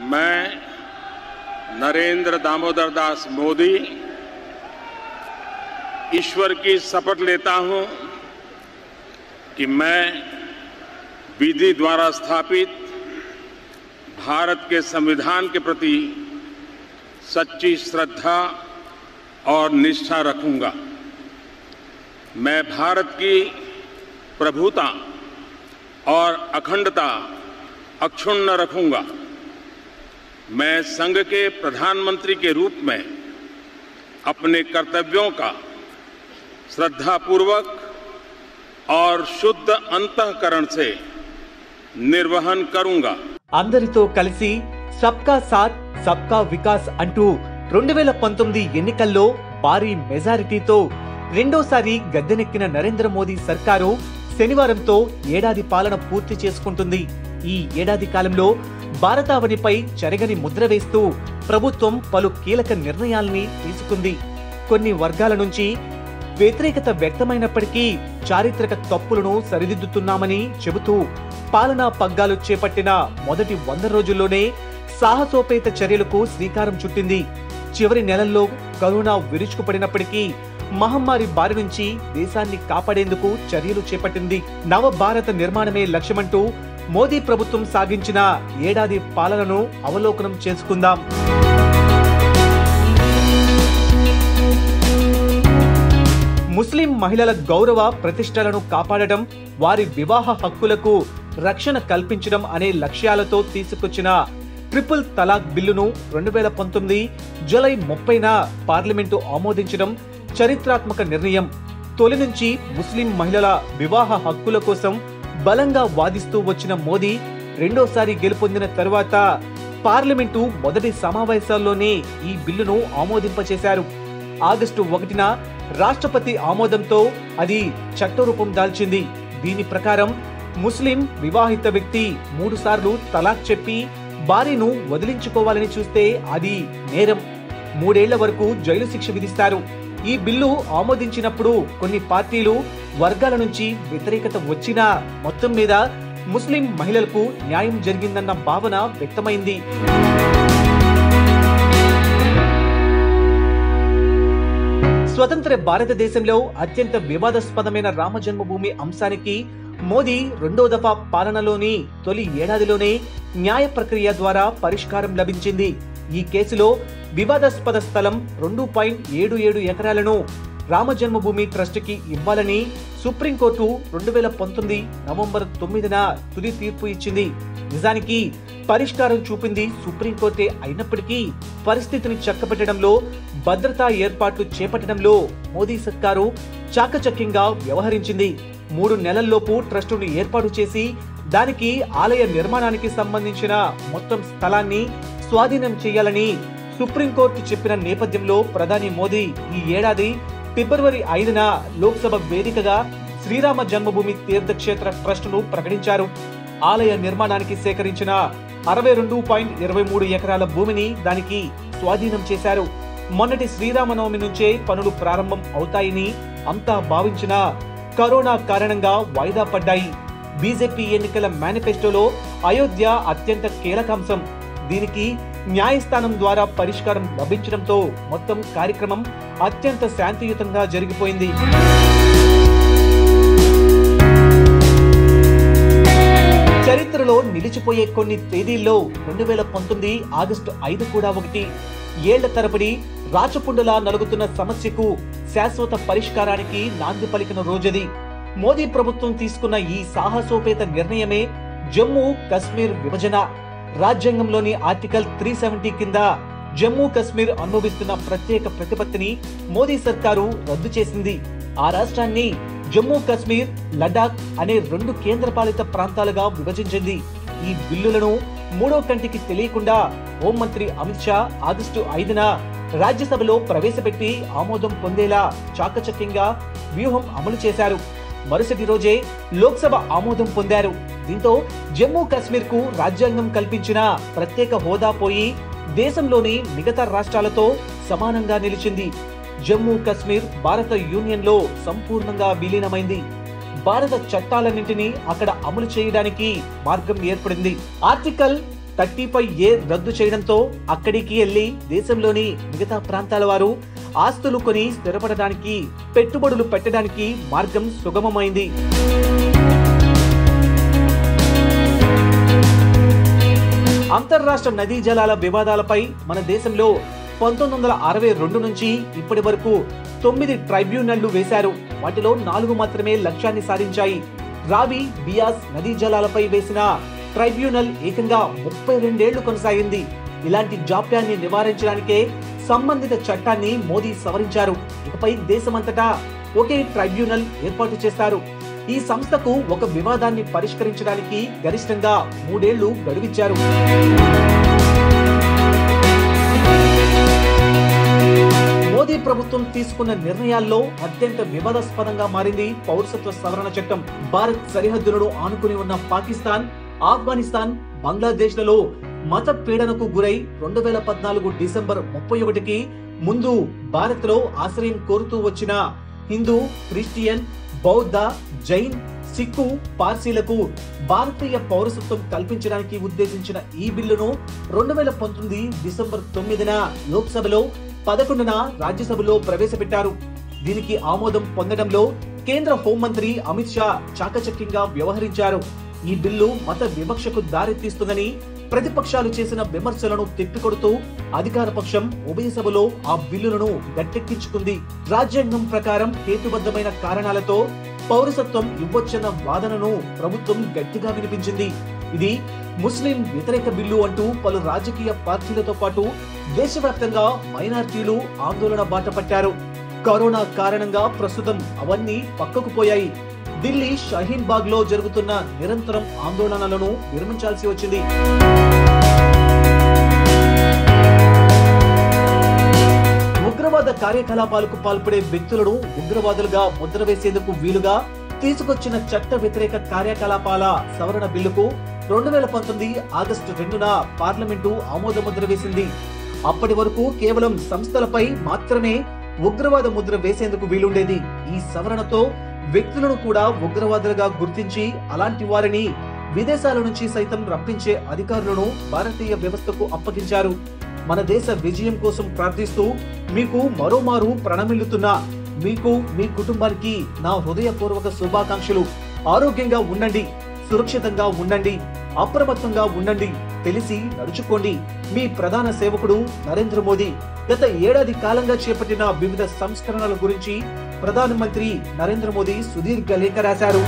मैं नरेंद्र दामोदर दास मोदी ईश्वर की शपथ लेता हूँ कि मैं विधि द्वारा स्थापित भारत के संविधान के प्रति सच्ची श्रद्धा और निष्ठा रखूँगा। मैं भारत की प्रभुता और अखंडता अक्षुण्ण रखूँगा। मैं संघ के प्रधानमंत्री के रूप में अपने कर्तव्यों का श्रद्धापूर्वक और शुद्ध अंतकरण से निर्वहन करूंगा అందరితో కలిసి సబ్కా సాత్ సబ్కా వికాస్ అంటూ రెండు వేల పంతొమ్మిది ఎన్నికల్లో భారీ మెజారిటీతో రెండోసారి గద్దెనెక్కిన నరేంద్ర మోదీ సర్కారు శనివారంతో ఏడాది పాలన పూర్తి చేసుకుంటుంది ఈ ఏడాది కాలంలో భారతావనిపై చెరగని ముద్ర వేస్తూ ప్రభుత్వం పలు కీలక నిర్ణయాల్ని తీసుకుంది. కొన్ని వర్గాల నుంచి వ్యతిరేకత వ్యక్తమైనప్పటికీ చారిత్రక తప్పులను సరిదిద్దుతున్నామని చెబుతూ పాలనా పగ్గాలు చేపట్టిన మొదటి వంద రోజుల్లోనే సాహసోపేత చర్యలకు శ్రీకారం చుట్టింది. చివరి నెలల్లో కరోనా విరుచుకుపడినప్పటికీ మహమ్మారి బారి నుంచి దేశాన్ని కాపాడేందుకు చర్యలు చేపట్టింది. నవ భారత నిర్మాణమే లక్ష్యమంటూ మోదీ ప్రభుత్వం సాగించిన ఏడాది పాలనను అవలోకనం చేసుకుందాం. ముస్లిం మహిళల గౌరవ ప్రతిష్టలను కాపాడటం వారి వివాహ హక్కులకు రక్షణ కల్పించడం అనే లక్ష్యాలతో తీసుకొచ్చిన ట్రిపుల్ తలాక్ బిల్లును రెండు వేల పంతొమ్మిది జూలై ముప్పైన పార్లమెంటు ఆమోదించడం చరిత్రాత్మక నిర్ణయం. తొలి నుంచి ముస్లిం మహిళల వివాహ హక్కుల కోసం బలంగా వాదిస్తూ వచ్చిన మోదీ రెండోసారి గెలుపొందిన తరువాత పార్లమెంటు మొదటి సమావేశాల్లోనే ఈ బిల్లును ఆమోదింపచేశారు. ఆగస్టు ఒకటిన రాష్ట్రపతి ఆమోదంతో అది చట్టరూపం దాల్చింది. దీని ప్రకారం ముస్లిం వివాహిత వ్యక్తి మూడు సార్లు తలాక్ చెప్పి భార్యను వదిలించుకోవాలని చూస్తే అది నేరం. మూడేళ్ళ వరకు జైలు శిక్ష విధిస్తారు. ఈ బిల్లు ఆమోదించినప్పుడు కొన్ని పార్టీలు వర్గాల నుంచి వ్యతిరేకత వచ్చినా మొత్తం మీద ముస్లిం మహిళలకు న్యాయం జరిగిందన్న భావన వ్యక్తమైంది. స్వతంత్ర భారతదేశంలో అత్యంత వివాదాస్పదమైన రామ జన్మభూమి అంశానికి మోదీ రెండో దఫా పాలనలోని తొలి ఏడాదిలోనే న్యాయ ప్రక్రియ ద్వారా పరిష్కారం లభించింది. ఈ కేసులో వివాదాస్పద స్థలం రెండు పాయింట్ ఏడు ఏడు ఎకరాలను రామ జన్మభూమి ట్రస్ట్కి ఇవ్వాలని సుప్రీంకోర్టు రెండు వేల పంతొమ్మిది నవంబర్ తొమ్మిదిన తుది తీర్పు ఇచ్చింది. నిజానికి పరిష్కారం చూపింది సుప్రీంకోర్టే అయినప్పటికీ పరిస్థితిని చక్కబెట్టడంలో భద్రతా ఏర్పాట్లు చేపట్టడంలో మోదీ సర్కారు చాకచక్యంగా వ్యవహరించింది. మూడు నెలల్లోపు ట్రస్టును ఏర్పాటు చేసి దానికి ఆలయ నిర్మాణానికి సంబంధించిన మొత్తం స్థలాన్ని స్వాధీనం చేయాలని సుప్రీంకోర్టు చెప్పిన నేపథ్యంలో ప్రధాని మోదీ ఈ ఏడాది ఫిబ్రవరి ఐదున లోక్సభ వేదికగా శ్రీరామ జన్మభూమి తీర్థక్షేత్ర ట్రస్టును ప్రకటించారు. ఆలయ నిర్మాణానికి సేకరించిన అరవై రెండు పాయింట్ ఇరవై మూడు ఎకరాల భూమిని దానికి స్వాధీనం చేశారు. మొన్నటి శ్రీరామనవమి నుంచే పనులు ప్రారంభం అవుతాయని అంతా భావించిన కరోనా కారణంగా వాయిదా పడ్డాయి. బీజేపీ ఎన్నికల మేనిఫెస్టోలో అయోధ్య అత్యంత కీలకాంశం దీనికి న్యాయస్థానం ద్వారా పరిష్కారం లభించడంతో మొత్తం కార్యక్రమం అత్యంత శాంతియుతంగా జరిగిపోయింది. చరిత్రలో నిలిచిపోయే కొన్ని తేదీల్లో రెండు వేల పంతొమ్మిది ఆగస్టు ఐదు కూడా ఒకటి. ఏళ్ళ తరబడి రాచపుండలా నలుగుతున్న సమస్యకు శాశ్వత పరిష్కారానికి నాంది పలికిన రోజది. మోదీ ప్రభుత్వం తీసుకున్న ఈ సాహసోపేత నిర్ణయమే జమ్మూ కశ్మీర్ విభజన. రాజ్యాంగంలోని ఆర్టికల్ త్రీ సెవెంటీ కింద జమ్మూ కశ్మీర్ అనుభవిస్తున్న ప్రత్యేక ప్రతిపత్తిని మోదీ సర్కారు రద్దు చేసింది. ఆ రాష్ట్రాన్ని జమ్మూ కశ్మీర్ లడాక్ అనే రెండు కేంద్రపాలిత ప్రాంతాలుగా విభజించింది. ఈ బిల్లులను మూడో కంటికి తెలియకుండా హోంమంత్రి అమిత్ షా ఆగస్టు ఐదున రాజ్యసభలో ప్రవేశపెట్టి ఆమోదం పొందేలా చాకచక్యంగా వ్యూహం అమలు చేశారు. మరుసటి రోజే లోక్సభ ఆమోదం పొందారు. దీంతో జమ్మూ కాశ్మీర్కు రాజ్యాంగం కల్పించిన ప్రత్యేక హోదా పోయి దేశంలోని మిగతా రాష్ట్రాలతో సమానంగా నిలిచింది. జమ్మూ కాశ్మీర్ భారత యూనియన్లో సంపూర్ణంగా విలీనమైంది. భారత చట్టాలన్నింటినీ అక్కడ అమలు చేయడానికి మార్గం ఏర్పడింది. ఆర్టికల్ థర్టీ ఫైవ్ ఏ రద్దు చేయడంతో అక్కడికి వెళ్ళి దేశంలోని మిగతా ప్రాంతాల వారు ఆస్తులు కొని స్థిరపడడానికి పెట్టుబడులు పెట్టడానికి మార్గం సుగమమైంది. అంతర్రాష్ట్ర నదీ జలాల వివాదాలపై మన దేశంలో పంతొమ్మిది వందల అరవై రెండు నుంచి ఇప్పటి వరకు తొమ్మిది ట్రైబ్యునళ్ళు వేశారు. వాటిలో నాలుగు మాత్రమే లక్ష్యాన్ని సాధించాయి. రావి బియాస్ నదీ జలాలపై వేసిన ట్రైబ్యునల్ ఏకంగా ముప్పై రెండేళ్ళు కొనసాగింది. ఇలాంటి జాప్యాన్ని నివారించడానికే సంబంధిత చట్టాన్ని మోదీ సవరించారు. ఇకపై దేశమంతటా ఒకే ట్రైబ్యునల్ ఏర్పాటు చేస్తారు. ఈ సంస్థకు ఒక వివాదాన్ని పరిష్కరించడానికి గరిష్టంగా మూడేళ్ళు గడువిచ్చారు. మోదీ ప్రభుత్వం తీసుకున్న నిర్ణయాల్లో అత్యంత వివాదాస్పదంగా మారింది పౌరసత్వ సవరణ చట్టం. భారత్ సరిహద్దులను ఆనుకుని ఉన్న పాకిస్తాన్ ఆఫ్ఘనిస్తాన్ బంగ్లాదేశ్లలో మత పీడనకు గురై రెండు వేల పద్నాలుగు డిసెంబర్ ముప్పై ఒకటికి ముందు భారత్లో ఆశ్రయం కోరుతూ వచ్చిన హిందూ క్రిస్టియన్ బౌద్ధ జైన్ సిక్కు పార్సీలకు భారతీయ పౌరసత్వం కల్పించడానికి ఉద్దేశించిన ఈ బిల్లును రెండు వేల పంతొమ్మిది డిసెంబర్ తొమ్మిదిన లోక్సభలో పదకొండున రాజ్యసభలో ప్రవేశపెట్టారు. దీనికి ఆమోదం పొందడంలో కేంద్ర హోంమంత్రి అమిత్ షా చాకచక్యంగా వ్యవహరించారు. ఈ బిల్లు మత వివక్షకు దారితీస్తుందని ప్రతిపక్షాలు చేసిన విమర్శలను తిప్పికొడుతూ అధికార పక్షం ఉభయ సభలో ఆ బిల్లులను గట్టెక్కించుకుంది. రాజ్యాంగం ప్రకారం హేతుబద్ధమైన కారణాలతో పౌరసత్వం ఇవ్వొచ్చన్న వాదనను ప్రభుత్వం గట్టిగా వినిపించింది. ఇది ముస్లిం వ్యతిరేక బిల్లు అంటూ పలు రాజకీయ పార్టీలతో పాటు దేశవ్యాప్తంగా మైనార్టీలు ఆందోళన బాట పట్టారు. కరోనా కారణంగా ప్రస్తుతం అవన్నీ పక్కకు పోయాయి. ఢిల్లీ షహీన్ బాగ్లో జరుగుతున్న నిరంతరం ఆందోళనలను విరమించాల్సి వచ్చింది. ఉగ్రవాద కార్యకలాపాలకు పాల్పడే వ్యక్తులను ఉగ్రవాదులుగా ముద్ర వేసేందుకు వీలుగా తీసుకొచ్చిన చట్ట వ్యతిరేక కార్యకలాపాల సవరణ బిల్లుకు రెండు వేల పంతొమ్మిది ఆగస్టు రెండున పార్లమెంటు ఆమోద ముద్ర వేసింది. అప్పటి వరకు కేవలం సంస్థలపై మాత్రమే ఉగ్రవాద ముద్ర వేసేందుకు వీలుండేది. ఈ సవరణతో వ్యక్తులను కూడా ఉగ్రవాదులుగా గుర్తించి అలాంటి వారిని విదేశాల నుంచి సైతం రప్పించే అధికారులను భారతీయ వ్యవస్థకు అప్పగించారు. మన దేశ విజయం కోసం ప్రార్థిస్తూ మీకు మరోమారు ప్రణమిల్లుతున్నా మీకు మీ కుటుంబానికి నా హృదయపూర్వక శుభాకాంక్షలు. ఆరోగ్యంగా ఉండండి సురక్షితంగా ఉండండి అప్రమత్తంగా ఉండండి తెలిసి నడుచుకోండి. మీ ప్రధాన సేవకుడు నరేంద్ర మోదీ గత ఏడాది కాలంగా చేపట్టిన వివిధ సంస్కరణల గురించి ప్రధానమంత్రి నరేంద్ర మోదీ సుదీర్ఘ లేఖ రాశారు.